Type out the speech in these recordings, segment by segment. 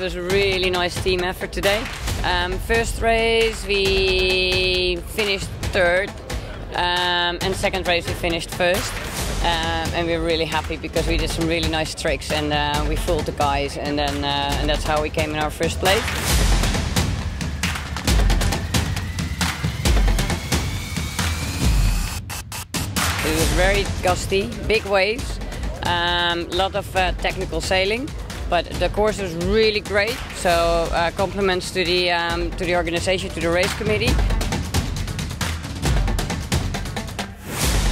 was a really nice team effort today. Um, first race we finished third, um, and second race we finished first. Um, and we are really happy because we did some really nice tricks and uh, we fooled the guys, and then uh, and that's how we came in our first place. It was very gusty, big waves, a um, lot of uh, technical sailing, but the course was really great. So uh, compliments to the um, to the organization, to the race committee.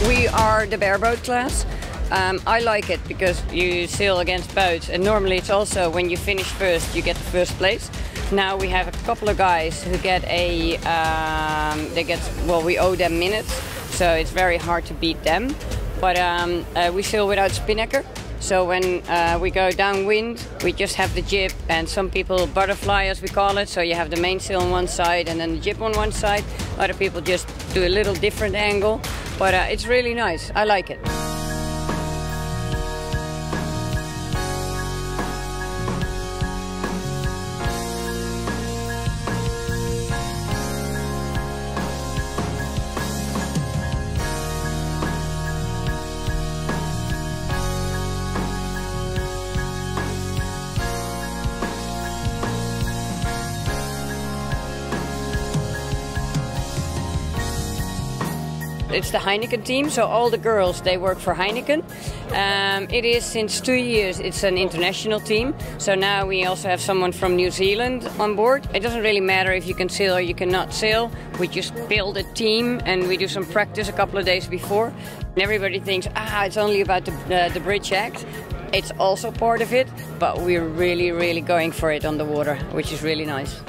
We are the bareboat class. Um, I like it because you sail against boats, and normally it's also when you finish first, you get the first place. Now we have a couple of guys who get a, um, they get, well, we owe them minutes, so it's very hard to beat them. But um, uh, we sail without spinnaker, so when uh, we go downwind, we just have the jib, and some people butterfly, as we call it. So you have the mainsail on one side and then the jib on one side. Other people just do a little different angle, but uh, it's really nice. I like it. It's the Heineken team, so all the girls they work for Heineken. Um, it is since two years. It's an international team, so now we also have someone from New Zealand on board. It doesn't really matter if you can sail or you cannot sail. We just build a team and we do some practice a couple of days before. And everybody thinks, ah, it's only about the, uh, the Bridge Act. It's also part of it, but we're really, really going for it on the water, which is really nice.